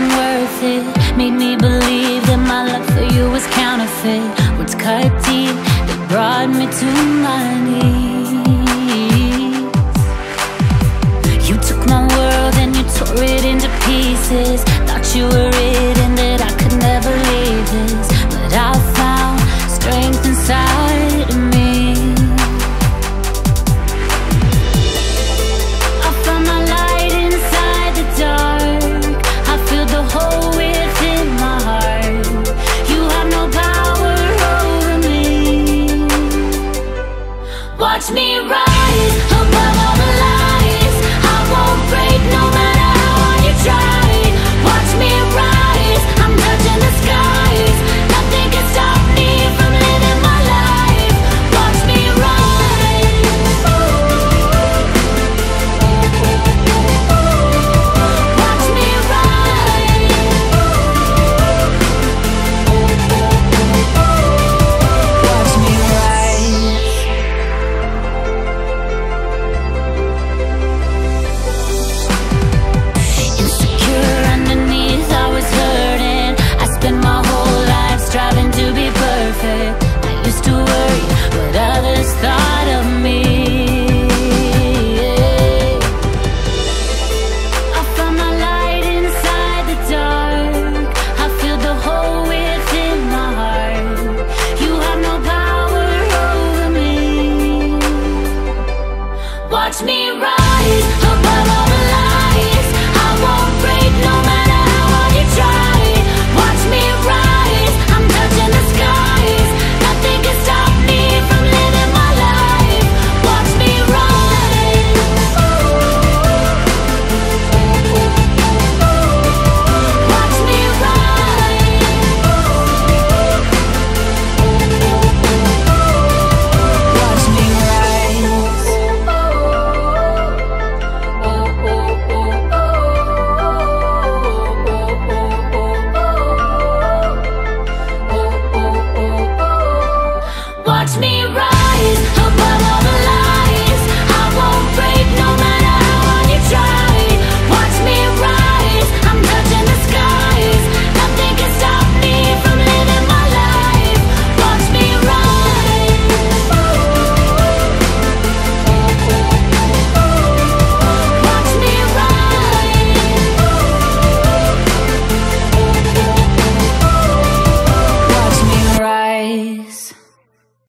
even worth it. Made me believe that my love for you was counterfeit. Words cut deep, that brought me to my knees? You took my world and you tore it into pieces. Thought you were watch me ride me wrong